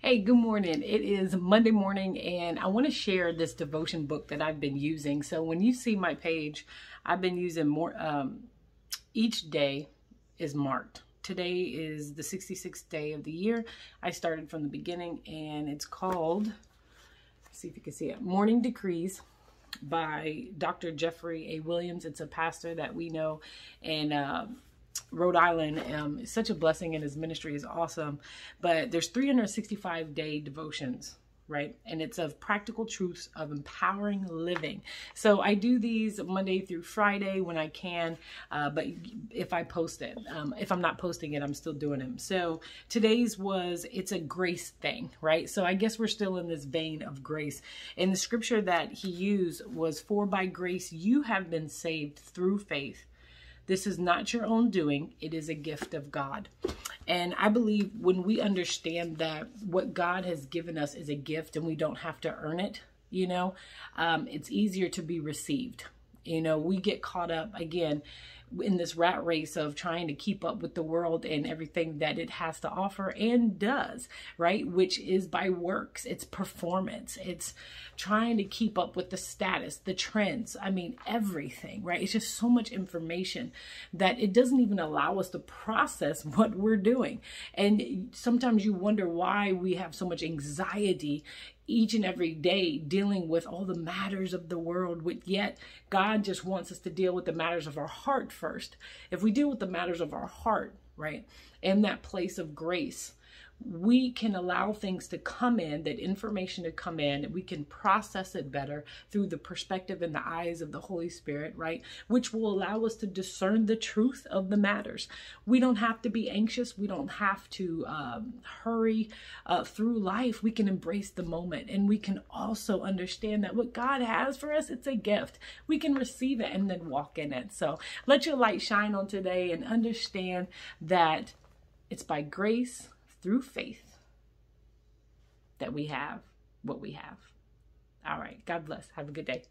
Hey, good morning. It is Monday morning, and I want to share this devotion book that I've been using. So, when you see my page, I've been using more, um, each day is marked. Today is the 66th day of the year. I started from the beginning, and it's called, see if you can see it, Morning Decrees by Dr. Jeffrey A. Williams. It's a pastor that we know, and uh, Rhode Island. Um, such a blessing, and his ministry is awesome. But there's 365 day devotions right? And it's of practical truths of empowering living. So I do these Monday through Friday when I can, uh, but if I post it, um, if I'm not posting it, I'm still doing them. So today's was, it's a grace thing, right? So I guess we're still in this vein of grace. And the scripture that he used was, For by grace you have been saved through faith this is not your own doing, it is a gift of God. And I believe when we understand that what God has given us is a gift and we don't have to earn it, you know, um, it's easier to be received. You know, we get caught up again in this rat race of trying to keep up with the world and everything that it has to offer and does, right? Which is by works, it's performance, it's trying to keep up with the status, the trends, I mean, everything, right? It's just so much information that it doesn't even allow us to process what we're doing. And sometimes you wonder why we have so much anxiety each and every day dealing with all the matters of the world with yet god just wants us to deal with the matters of our heart first. If we deal with the matters of our heart right in that place of grace we can allow things to come in, that information to come in, we can process it better through the perspective and the eyes of the Holy Spirit, right? Which will allow us to discern the truth of the matters. We don't have to be anxious. We don't have to um, hurry uh, through life. We can embrace the moment and we can also understand that what God has for us, it's a gift. We can receive it and then walk in it. So let your light shine on today and understand that it's by grace through faith that we have what we have. All right. God bless. Have a good day.